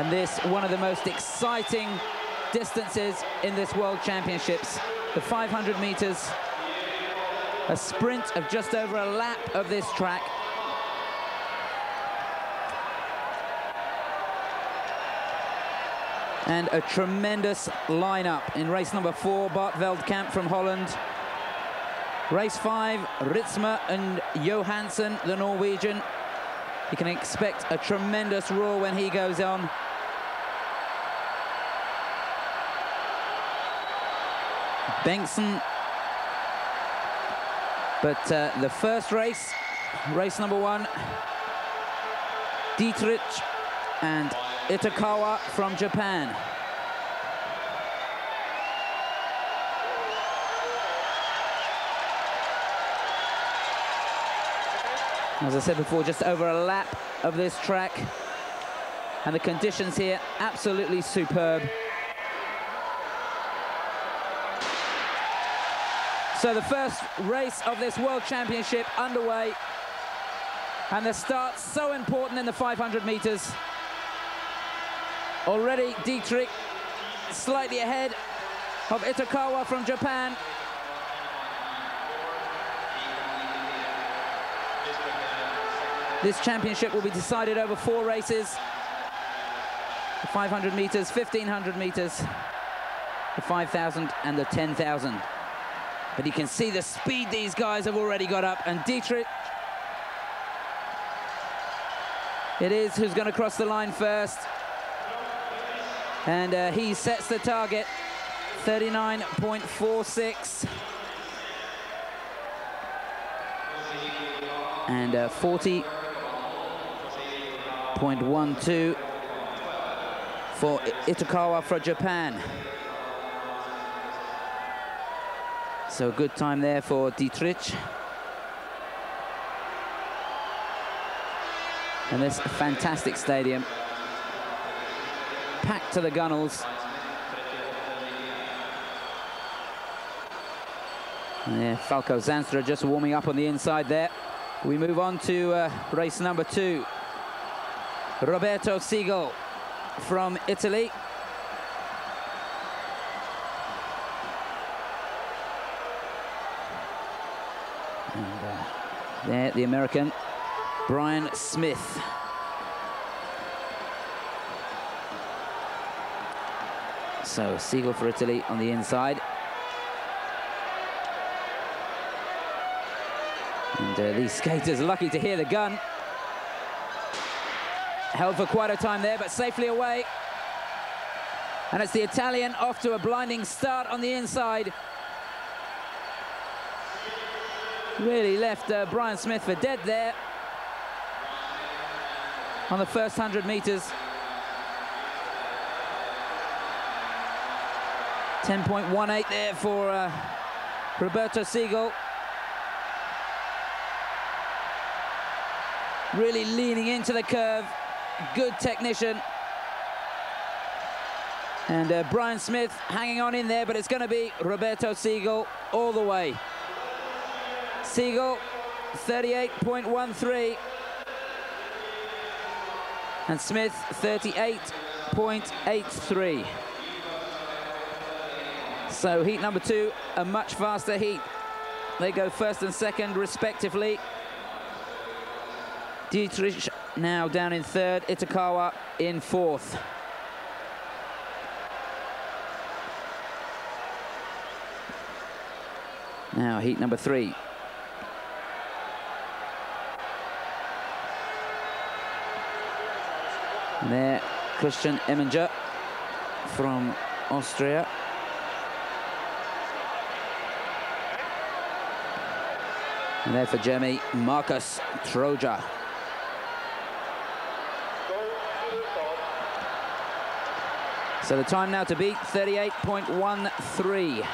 And this, one of the most exciting distances in this World Championships. The 500 meters, a sprint of just over a lap of this track. And a tremendous lineup in race number four, Bart Veldkamp from Holland. Race five, Ritsma and Johansson, the Norwegian. You can expect a tremendous roar when he goes on. Bengtsson. But uh, the first race, race number one, Dittrich and Itokawa from Japan. As I said before, just over a lap of this track. And the conditions here, absolutely superb. So the first race of this World Championship underway. And the start so important in the 500 meters. Already Dittrich slightly ahead of Itokawa from Japan. This championship will be decided over four races. The 500 meters, 1500 meters, the 5,000 and the 10,000. But you can see the speed these guys have already got up. And Dittrich, it is who's going to cross the line first. And uh, he sets the target, 39.46. And uh, 40.12 for Itokawa for Japan. So a good time there for Dittrich. And this fantastic stadium. Packed to the gunnels. Yeah, Falko Zandstra just warming up on the inside there. We move on to uh, race number two. Roberto Sighel from Italy. There, the American, Brian Smith. So Sighel for Italy on the inside. And uh, these skaters lucky to hear the gun. Held for quite a time there, but safely away. And it's the Italian off to a blinding start on the inside. Really left uh, Brian Smith for dead there on the first 100 meters. 10.18 there for uh, Roberto Sighel. Really leaning into the curve. Good technician. And uh, Brian Smith hanging on in there, but it's going to be Roberto Sighel all the way. Sighel, 38.13. And Smith, 38.83. So heat number two, a much faster heat. They go first and second, respectively. Dittrich now down in third, Itokawa in fourth. Now heat number three. There, Christian Eminger from Austria. And there for Germany, Marcus Troja. So the time now to beat, 38.13.